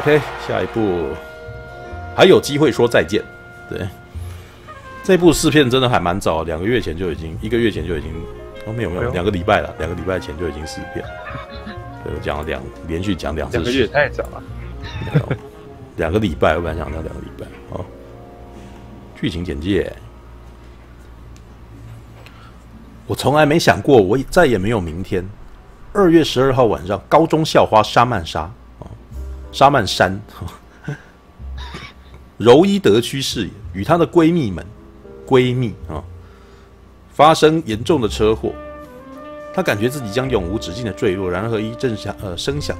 OK，下一步还有机会说再见。对，这部试片真的还蛮早，两个月前就已经，一个月前就已经，哦没有没有，两个礼拜了，两个礼拜前就已经试片。对，我讲了两，连续讲两次。两个月太早了。两个礼拜，我本来想讲两个礼拜。哦，剧情简介。我从来没想过，我再也没有明天。二月十二号晚上，高中校花沙曼莎啊，沙曼珊，柔伊德区饰演，与她的闺蜜们，闺蜜啊，发生严重的车祸。她感觉自己将永无止境的坠落，然而一阵响呃声响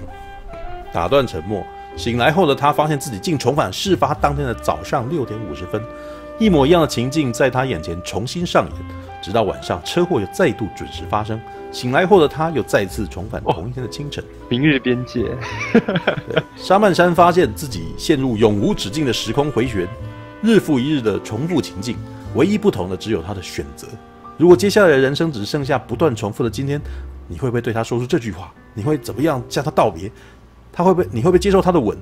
打断沉默。醒来后的她发现自己竟重返事发当天的早上六点五十分，一模一样的情境在她眼前重新上演。直到晚上，车祸又再度准时发生。醒来后的他又再次重返同一天的清晨。明日边界，沙曼山发现自己陷入永无止境的时空回旋，日复一日的重复情境，唯一不同的只有他的选择。如果接下来的人生只剩下不断重复的今天，你会不会对他说出这句话？你会怎么样向他道别？他会不会？你会不会接受他的吻？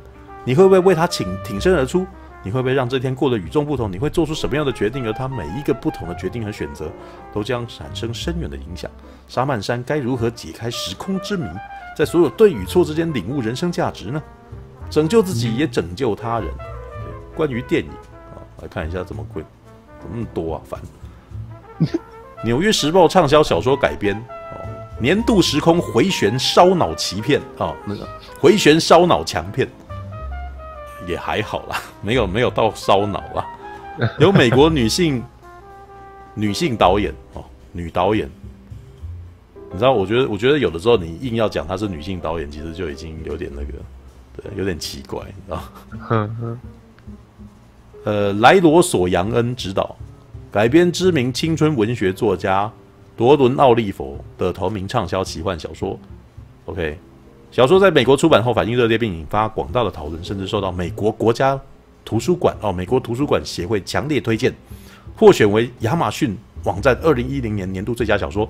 你会不会为他挺挺身而出？你会不会让这天过得与众不同？你会做出什么样的决定？而他每一个不同的决定和选择，都将产生深远的影响。沙曼山该如何解开时空之谜，在所有对与错之间领悟人生价值呢？拯救自己，也拯救他人。关于电影啊，来看一下怎么会怎么那么多啊？烦！《纽约时报》畅销小说改编哦，年度时空回旋烧脑奇片啊，那个回旋烧脑强片。也还好啦，没有没有到烧脑啊。有美国女性女性导演哦，女导演，你知道？我觉得我觉得有的时候你硬要讲她是女性导演，其实就已经有点那个，对，有点奇怪，你知道？呃，莱罗索杨恩执导，改编知名青春文学作家罗伦奥利佛的同名畅销奇幻小说。OK。小说在美国出版后反应热烈，并引发广大的讨论，甚至受到美国国家图书馆哦，美国图书馆协会强烈推荐，获选为亚马逊网站二零一零年年度最佳小说，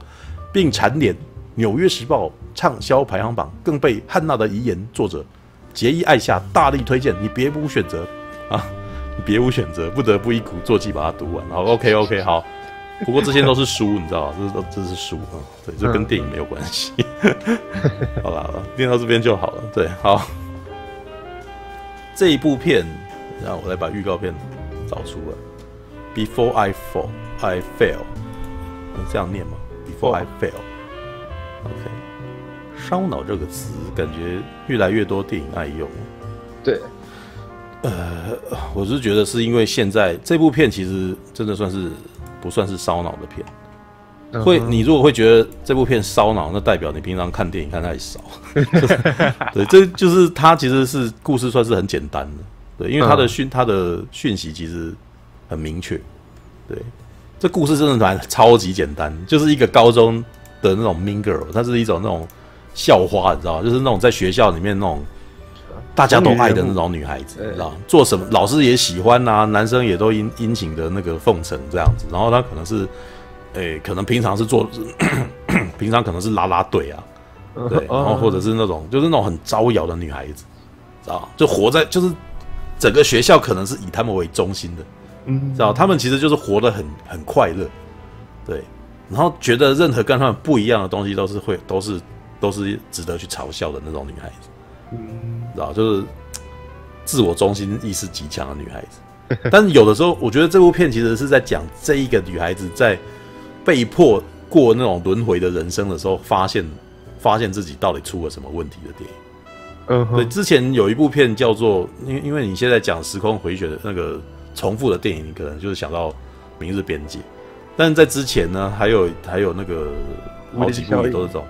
并蝉联《纽约时报》畅销排行榜，更被汉娜的遗言作者杰伊艾夏大力推荐。你别无选择啊，你别无选择，不得不一鼓作气把它读完。好，OK OK，好。不过这些都是书，你知道这都这是书啊，对，这跟电影没有关系。好了好了，念到这边就好了。对，好，这一部片，然后我来把预告片找出来。Before I fall, I fail，这样念吗？Before I fail，OK。烧脑这个词，感觉越来越多电影爱用。对，呃，我是觉得是因为现在这部片其实真的算是。不算是烧脑的片，会你如果会觉得这部片烧脑，那代表你平常看电影看太少。对，这就是它其实是故事算是很简单的，对，因为它的讯它的讯息其实很明确。对，这故事真的蛮超级简单，就是一个高中的那种 mean girl，它是一种那种校花，你知道就是那种在学校里面那种。大家都爱的那种女孩子，你知道做什么老师也喜欢呐，男生也都殷殷勤的那个奉承这样子。然后她可能是，诶，可能平常是做，平常可能是拉拉队啊，对，然后或者是那种就是那种很招摇的女孩子，知道就活在就是整个学校可能是以他们为中心的，嗯，知道他们其实就是活得很很快乐，对，然后觉得任何跟他们不一样的东西都是会都是都是值得去嘲笑的那种女孩子。嗯，知道就是自我中心意识极强的女孩子，但是有的时候，我觉得这部片其实是在讲这一个女孩子在被迫过那种轮回的人生的时候，发现发现自己到底出了什么问题的电影。嗯，对，之前有一部片叫做，因因为你现在讲时空回旋的那个重复的电影，你可能就是想到《明日边界》，但是在之前呢，还有还有那个好几部也都是这种，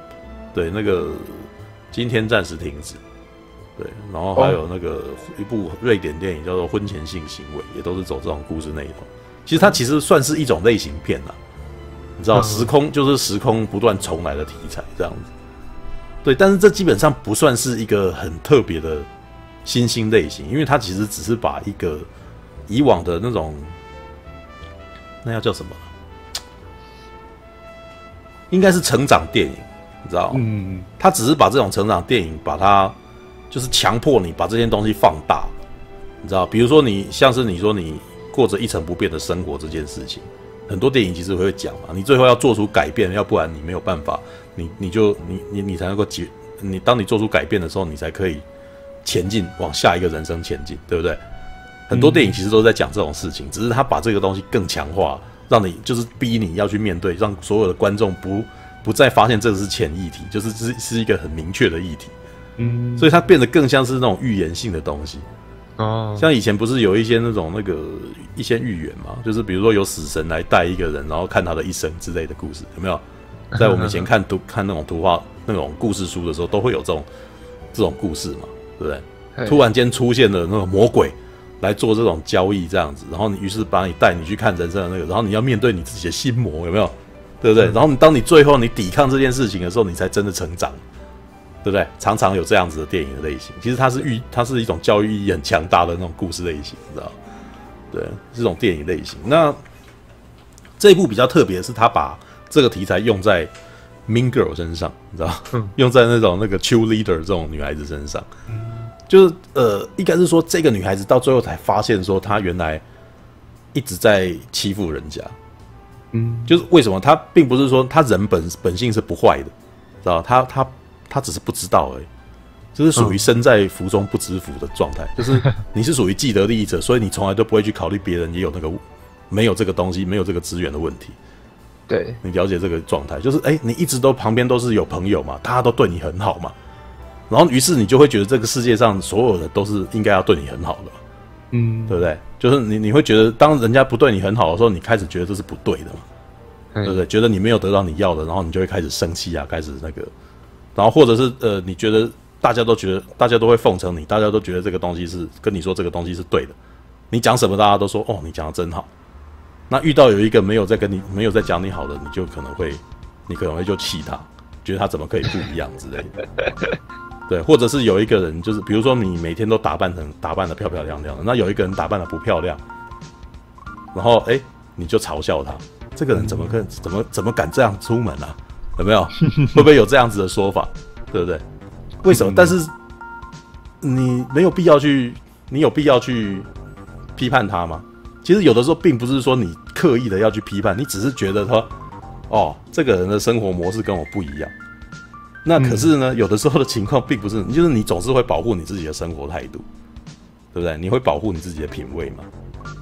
对，那个今天暂时停止。对，然后还有那个一部瑞典电影叫做《婚前性行为》，也都是走这种故事内容。其实它其实算是一种类型片啦，你知道，时空就是时空不断重来的题材这样子。对，但是这基本上不算是一个很特别的新兴类型，因为它其实只是把一个以往的那种，那要叫什么？应该是成长电影，你知道？嗯，他只是把这种成长电影把它。就是强迫你把这件东西放大，你知道？比如说你像是你说你过着一成不变的生活这件事情，很多电影其实会讲嘛，你最后要做出改变，要不然你没有办法，你你就你你你才能够解，你当你做出改变的时候，你才可以前进往下一个人生前进，对不对？很多电影其实都在讲这种事情，只是他把这个东西更强化，让你就是逼你要去面对，让所有的观众不不再发现这个是潜议题，就是是是一个很明确的议题。嗯，所以它变得更像是那种预言性的东西。哦，像以前不是有一些那种那个一些预言嘛，就是比如说有死神来带一个人，然后看他的一生之类的故事，有没有？在我们以前看图 看那种图画那种故事书的时候，都会有这种这种故事嘛，对不对？突然间出现了那个魔鬼来做这种交易，这样子，然后你于是把你带你去看人生的那个，然后你要面对你自己的心魔，有没有？对不对？然后你当你最后你抵抗这件事情的时候，你才真的成长。对不对？常常有这样子的电影的类型，其实它是寓，它是一种教育意义很强大的那种故事类型，你知道？对，这种电影类型。那这一部比较特别，是他把这个题材用在 Mean Girl 身上，你知道？用在那种那个 Cheer Leader 这种女孩子身上。就是呃，应该是说这个女孩子到最后才发现，说她原来一直在欺负人家。嗯，就是为什么她并不是说她人本本性是不坏的，知道？她她。他只是不知道而已，就是属于身在福中不知福的状态。就是你是属于既得利益者，所以你从来都不会去考虑别人也有那个没有这个东西、没有这个资源的问题。对你了解这个状态，就是哎，你一直都旁边都是有朋友嘛，大家都对你很好嘛，然后于是你就会觉得这个世界上所有的都是应该要对你很好的，嗯，对不对？就是你你会觉得当人家不对你很好的时候，你开始觉得这是不对的嘛，对不对？觉得你没有得到你要的，然后你就会开始生气啊，开始那个。然后或者是呃，你觉得大家都觉得大家都会奉承你，大家都觉得这个东西是跟你说这个东西是对的，你讲什么大家都说哦，你讲的真好。那遇到有一个没有在跟你没有在讲你好的，你就可能会你可能会就气他，觉得他怎么可以不一样之类的。对，或者是有一个人就是比如说你每天都打扮成打扮的漂漂亮亮的，那有一个人打扮的不漂亮，然后哎你就嘲笑他，这个人怎么可怎么怎么敢这样出门啊？有没有？会不会有这样子的说法？对不对？为什么？但是你没有必要去，你有必要去批判他吗？其实有的时候并不是说你刻意的要去批判，你只是觉得他，哦，这个人的生活模式跟我不一样。那可是呢，有的时候的情况并不是，就是你总是会保护你自己的生活态度，对不对？你会保护你自己的品味嘛？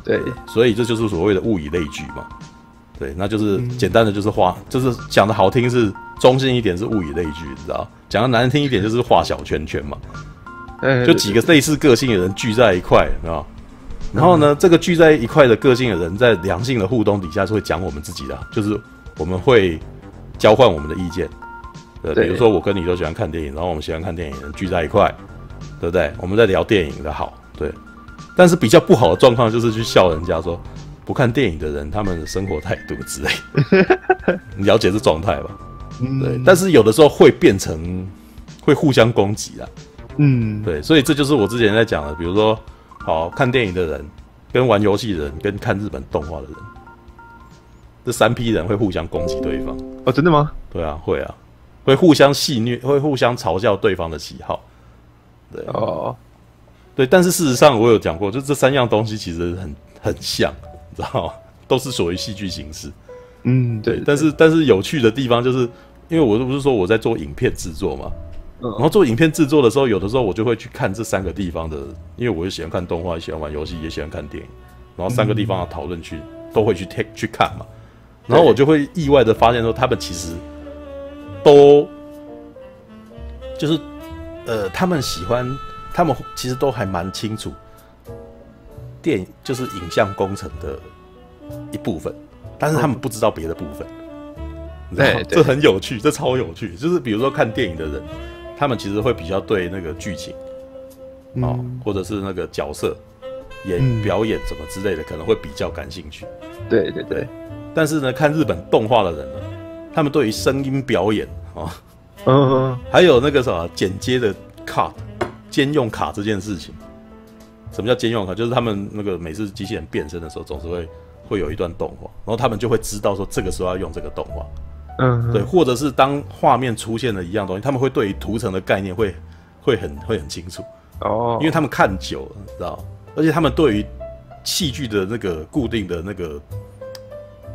对，所以这就是所谓的物以类聚嘛。对，那就是简单的，就是画，就是讲的好听是中性一点是物以类聚，你知道？讲的难听一点就是画小圈圈嘛。就几个类似个性的人聚在一块，知道？然后呢，这个聚在一块的个性的人，在良性的互动底下是会讲我们自己的，就是我们会交换我们的意见。对，比如说我跟你都喜欢看电影，然后我们喜欢看电影人聚在一块，对不对？我们在聊电影的好，对。但是比较不好的状况就是去笑人家说。不看电影的人，他们的生活态度之类，你 了解这状态吧？嗯对，但是有的时候会变成会互相攻击啊。嗯，对，所以这就是我之前在讲的，比如说，好看电影的人，跟玩游戏的人，跟看日本动画的人，这三批人会互相攻击对方。哦，真的吗？对啊，会啊，会互相戏虐，会互相嘲笑对方的喜好。对哦，对，但是事实上我有讲过，就这三样东西其实很很像。知道，都是属于戏剧形式。嗯，对。但是，但是有趣的地方就是，因为我不是说我在做影片制作嘛，然后做影片制作的时候，有的时候我就会去看这三个地方的，因为我就喜欢看动画，喜欢玩游戏，也喜欢看电影，然后三个地方的讨论区都会去 take 去看嘛，然后我就会意外的发现说，他们其实都就是呃，他们喜欢，他们其实都还蛮清楚。电影就是影像工程的一部分，但是他们不知道别的部分，对，这很有趣，这超有趣。就是比如说看电影的人，他们其实会比较对那个剧情，哦，或者是那个角色演表演怎么之类的，可能会比较感兴趣。对对对。但是呢，看日本动画的人呢，他们对于声音表演啊，嗯，还有那个什么剪接的卡、兼用卡这件事情。什么叫兼用？卡？就是他们那个每次机器人变身的时候，总是会会有一段动画，然后他们就会知道说这个时候要用这个动画，嗯，对，或者是当画面出现了一样东西，他们会对于图层的概念会会很会很清楚，哦，因为他们看久了，你知道，而且他们对于器具的那个固定的那个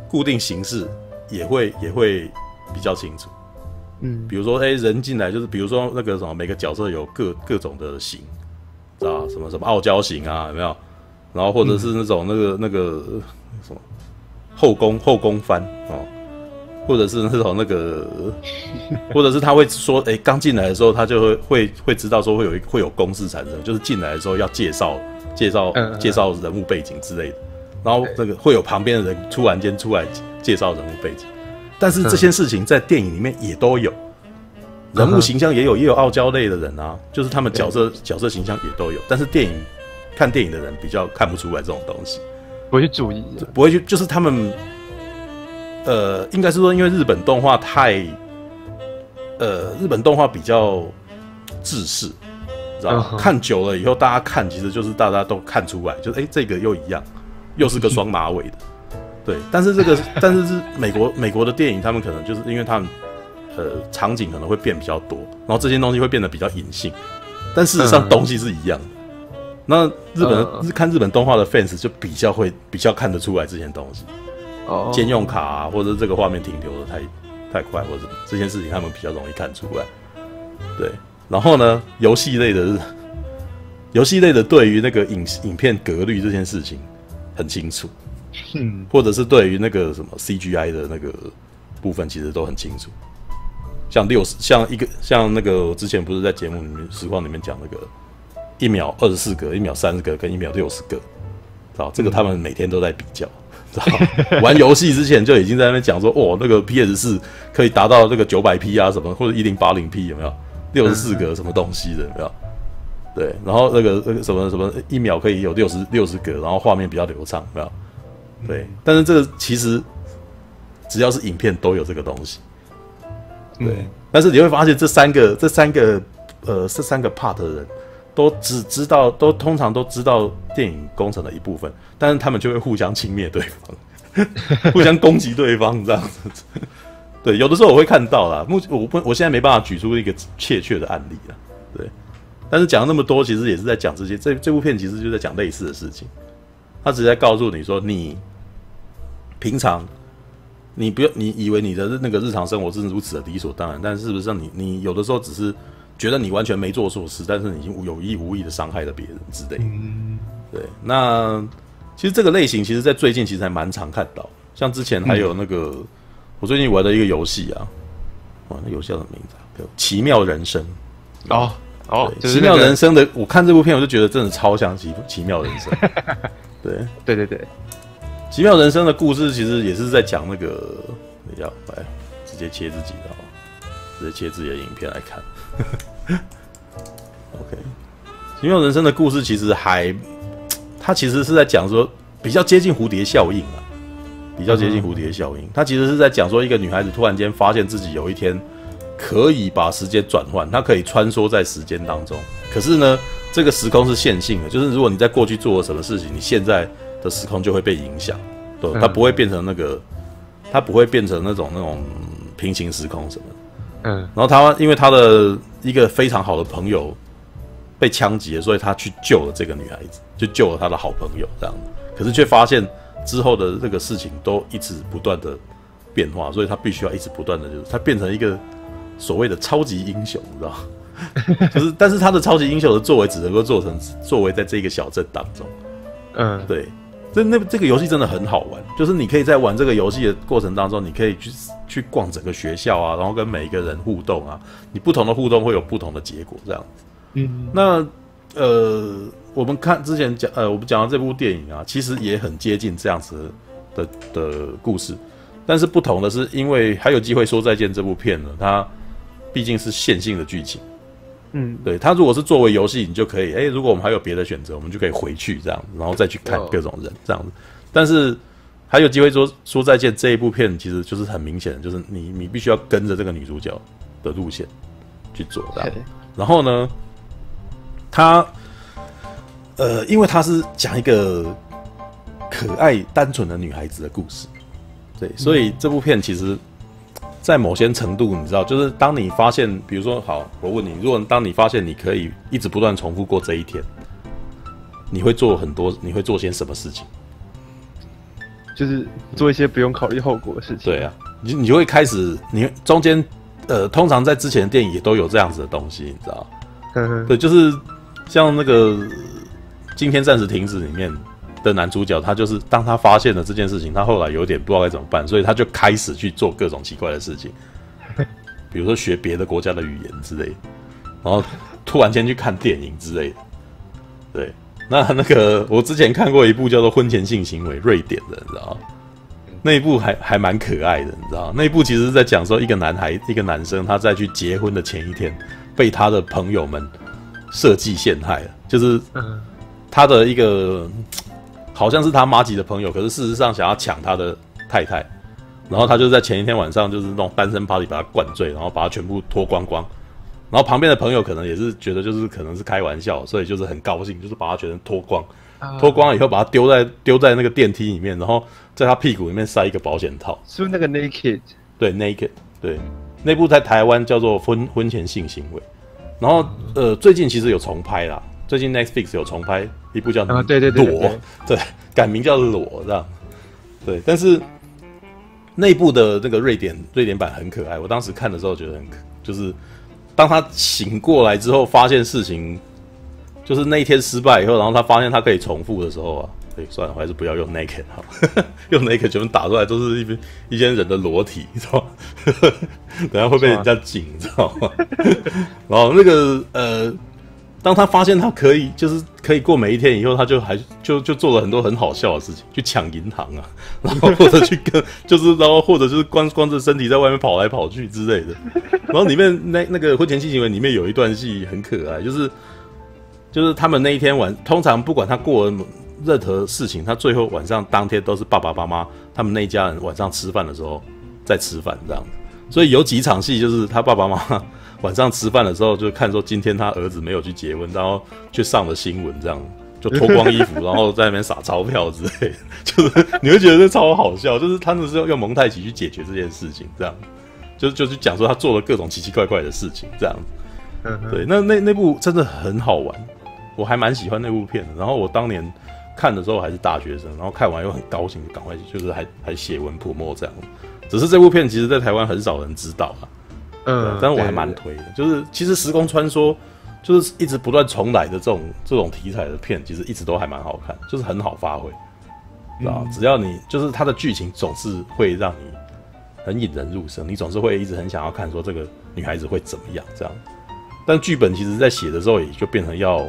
固定形式也会也会比较清楚。嗯，比如说，哎、人进来就是，比如说那个什么，每个角色有各各种的型，知道什么什么傲娇型啊，有没有？然后或者是那种那个那个什么后宫后宫番哦，或者是那种那个，或者是他会说，哎、刚进来的时候，他就会会会知道说会有一会有公式产生，就是进来的时候要介绍介绍介绍人物背景之类的，然后那个会有旁边的人突然间出来介绍人物背景。但是这些事情在电影里面也都有，人物形象也有，也有傲娇类的人啊，就是他们角色角色形象也都有。但是电影看电影的人比较看不出来这种东西，不会去注意，不会去，就是他们，呃，应该是说，因为日本动画太，呃，日本动画比较制式，知道吗？嗯哼看久了以后，大家看其实就是大家都看出来，就是哎、这个又一样，又是个双马尾的。对，但是这个，但是是美国美国的电影，他们可能就是因为他们呃场景可能会变比较多，然后这些东西会变得比较隐性，但事实上嗯东西是一样的。那日本、嗯日看日本动画的 fans 就比较会比较看得出来这些东西，哦，兼用卡啊，或者这个画面停留的太太快，或者这件事情他们比较容易看出来。对，然后呢，游戏类的游戏类的对于那个影影片格律这件事情很清楚。嗯，或者是对于那个什么 CGI 的那个部分，其实都很清楚。像六十，像一个像那个我之前不是在节目里面实况里面讲那个一秒二十四格、一秒三十格跟一秒六十格，知道这个他们每天都在比较。知道玩游戏之前就已经在那边讲说，哦，那个 PS 四可以达到那个九百 P 啊，什么或者一零八零 P 有没有？六十四格什么东西的有没有？对，然后那个那个什么什么一秒可以有六十六十格，然后画面比较流畅，有没有？对，但是这个其实只要是影片都有这个东西，对。但是你会发现这三个这三个呃这三个 part 的人都只知道都通常都知道电影工程的一部分，但是他们就会互相轻蔑对方，互相攻击对方这样子。对，有的时候我会看到啦，目我不我现在没办法举出一个确切的案例了，对。但是讲了那么多，其实也是在讲这些这这部片其实就在讲类似的事情。他只是在告诉你说，你平常你不要你以为你的那个日常生活是如此的理所当然，但是事实上你你有的时候只是觉得你完全没做错事，但是你已经有意无意的伤害了别人之类。嗯，对，那其实这个类型，其实在最近其实还蛮常看到，像之前还有那个、我最近玩的一个游戏啊，哇，那游戏叫什么名字啊？叫《奇妙人生》。哦哦，对奇妙人生的，我看这部片我就觉得真的超像奇奇妙人生。对，对对对，奇妙人生的故事其实也是在讲那个，等一下，来直接切自己的，直接切自己的影片来看。OK，奇妙人生的故事其实还，它其实是在讲说比较接近蝴蝶效应啊，比较接近蝴蝶效应。它其实是在讲说一个女孩子突然间发现自己有一天可以把时间转换，她可以穿梭在时间当中。可是呢，这个时空是线性的，就是如果你在过去做了什么事情，你现在的时空就会被影响，对，嗯它不会变成那个，它不会变成那种那种平行时空什么的。嗯然后他因为他的一个非常好的朋友被枪击了，所以他去救了这个女孩子，就救了他的好朋友这样。可是却发现之后的这个事情都一直不断的变化，所以他必须要一直不断的，就是他变成一个所谓的超级英雄，你知道吗？就是，但是他的超级英雄的作为只能够做成作为在这个小镇当中。嗯，对，这那这个游戏真的很好玩，就是你可以在玩这个游戏的过程当中，你可以去去逛整个学校啊，然后跟每一个人互动啊，你不同的互动会有不同的结果，这样子。嗯那呃，我们看之前讲呃，我们讲到这部电影啊，其实也很接近这样子的的故事，但是不同的是，因为还有机会说再见这部片呢，它毕竟是线性的剧情。嗯对它如果是作为游戏，你就可以，哎、如果我们还有别的选择，我们就可以回去这样，然后再去看哦各种人这样子。但是还有机会说说再见这一部片，其实就是很明显的，就是你你必须要跟着这个女主角的路线去做这样。然后呢，他呃，因为他是讲一个可爱单纯的女孩子的故事，对，所以这部片其实在某些程度，你知道，就是当你发现，比如说，好，我问你，如果当你发现你可以一直不断重复过这一天，你会做很多，你会做些什么事情？就是做一些不用考虑后果的事情。对啊，你你就会开始，你中间，呃，通常在之前的电影也都有这样子的东西，你知道？对，就是像那个《今天暂时停止》里面的男主角，他就是当他发现了这件事情，他后来有点不知道该怎么办，所以他就开始去做各种奇怪的事情，比如说学别的国家的语言之类，然后突然间去看电影之类的。对，那那个我之前看过一部叫做《婚前性行为》，瑞典的，你知道那一部还还蛮可爱的，你知道那一部其实是在讲说一个男孩，一个男生，他在去结婚的前一天。被他的朋友们设计陷害了，就是他的一个好像是他妈吉的朋友，可是事实上想要抢他的太太，然后他就在前一天晚上就是那种单身 party 把他灌醉，然后把他全部脱光光，然后旁边的朋友可能也是觉得就是可能是开玩笑，所以就是很高兴，就是把他全身脱光，脱光了以后把他丢在丢在那个电梯里面，然后在他屁股里面塞一个保险套，是不是那个 naked？对，naked，对。那部在台湾叫做婚婚前性行为，然后呃最近其实有重拍啦，最近 Netflix 有重拍一部叫啊对对对裸，对 改名叫裸这样，对，但是内部的那个瑞典瑞典版很可爱，我当时看的时候觉得很可，就是当他醒过来之后，发现事情就是那一天失败以后，然后他发现他可以重复的时候啊。对，算了，我还是不要用 naked 好，用 naked 全部打出来都是一边一些人的裸体，知道吗？等下会被人家警，知道吗？然后那个呃，当他发现他可以就是可以过每一天以后，他就还就就做了很多很好笑的事情，去抢银行啊，然后或者去跟 就是然后或者就是光光着身体在外面跑来跑去之类的。然后里面那那个婚前性行为里面有一段戏很可爱，就是就是他们那一天晚，通常不管他过。任何事情，他最后晚上当天都是爸爸妈妈他们那一家人晚上吃饭的时候在吃饭这样子所以有几场戏就是他爸爸妈妈晚上吃饭的时候就看说今天他儿子没有去结婚，然后去上了新闻这样，就脱光衣服然后在那边撒钞票之类，就是你会觉得这超好笑，就是他们是用蒙太奇去解决这件事情这样，就就是讲说他做了各种奇奇怪怪的事情这样，对，那那那部真的很好玩，我还蛮喜欢那部片的，然后我当年。看的时候还是大学生，然后看完又很高兴，赶快就是还还写文泼墨这样。只是这部片其实，在台湾很少人知道啊。嗯，但是我还蛮推的。就是其实时空穿梭，就是一直不断重来的这种这种题材的片，其实一直都还蛮好看，就是很好发挥，啊，只要你就是它的剧情总是会让你很引人入胜，你总是会一直很想要看说这个女孩子会怎么样这样。但剧本其实在写的时候也就变成要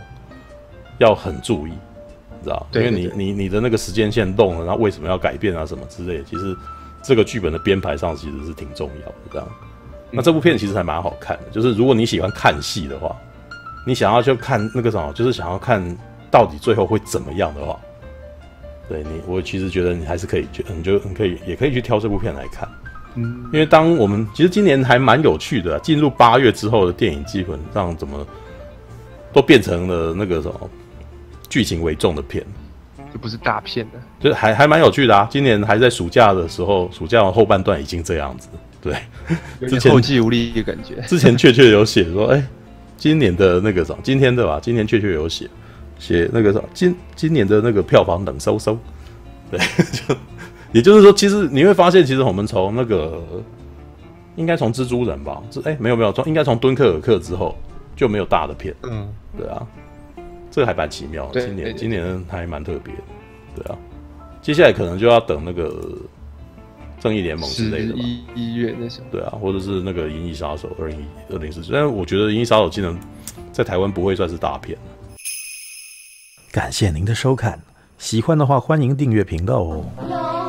要很注意。你知道，因为你你你的那个时间线动了，然后为什么要改变啊什么之类，其实这个剧本的编排上其实是挺重要的。这样，那这部片其实还蛮好看的。就是如果你喜欢看戏的话，你想要去看那个什么，就是想要看到底最后会怎么样的话，对你，我其实觉得你还是可以，就你就你可以也可以去挑这部片来看。嗯，因为当我们其实今年还蛮有趣的，进入八月之后的电影基本上怎么都变成了那个什么。剧情为重的片，就不是大片的，就还还蛮有趣的啊！今年还在暑假的时候，暑假后半段已经这样子，对，之前后继无力的感觉。之前确确有写说，哎，今年的那个什么，今天的吧，今年确确有写写那个什么，今今年的那个票房冷飕飕，对，就也就是说，其实你会发现，其实我们从那个应该从蜘蛛人吧，这哎没有没有从应该从敦刻尔克之后就没有大的片，嗯，对啊。这个还蛮奇妙，今年今年还蛮特别，对啊，接下来可能就要等那个正义联盟之类的，一一月那时候，对啊，或者是那个银翼杀手二零一二零四，但是我觉得银翼杀手技能在台湾不会算是大片。感谢您的收看，喜欢的话欢迎订阅频道哦。